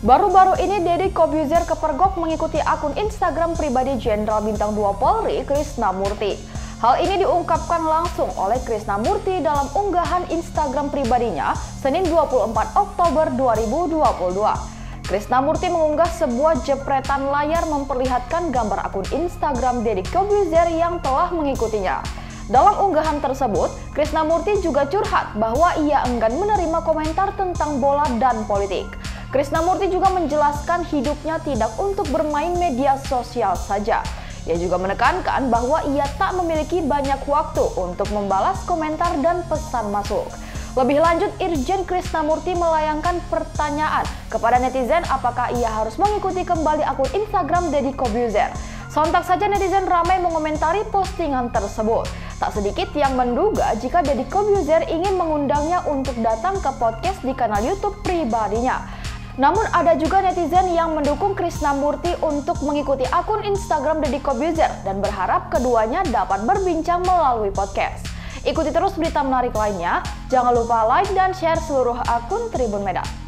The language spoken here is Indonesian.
Baru-baru ini Deddy Kobuzer kepergok mengikuti akun Instagram pribadi Jenderal Bintang 2 Polri Krisna Murti. Hal ini diungkapkan langsung oleh Krisna Murti dalam unggahan Instagram pribadinya Senin 24 Oktober 2022. Krisna Murti mengunggah sebuah jepretan layar memperlihatkan gambar akun Instagram Deddy Kobuzer yang telah mengikutinya. Dalam unggahan tersebut, Krisna Murti juga curhat bahwa ia enggan menerima komentar tentang bola dan politik. Krisnamurti juga menjelaskan hidupnya tidak untuk bermain media sosial saja. Ia juga menekankan bahwa ia tak memiliki banyak waktu untuk membalas komentar dan pesan masuk. Lebih lanjut, Irjen Krisnamurti melayangkan pertanyaan kepada netizen apakah ia harus mengikuti kembali akun Instagram Deddy Kobuzer. Sontak saja netizen ramai mengomentari postingan tersebut. Tak sedikit yang menduga jika Deddy Kobuzer ingin mengundangnya untuk datang ke podcast di kanal YouTube pribadinya. Namun ada juga netizen yang mendukung Krisna Murti untuk mengikuti akun Instagram Deddy Kobuzer dan berharap keduanya dapat berbincang melalui podcast. Ikuti terus berita menarik lainnya, jangan lupa like dan share seluruh akun Tribun Medan.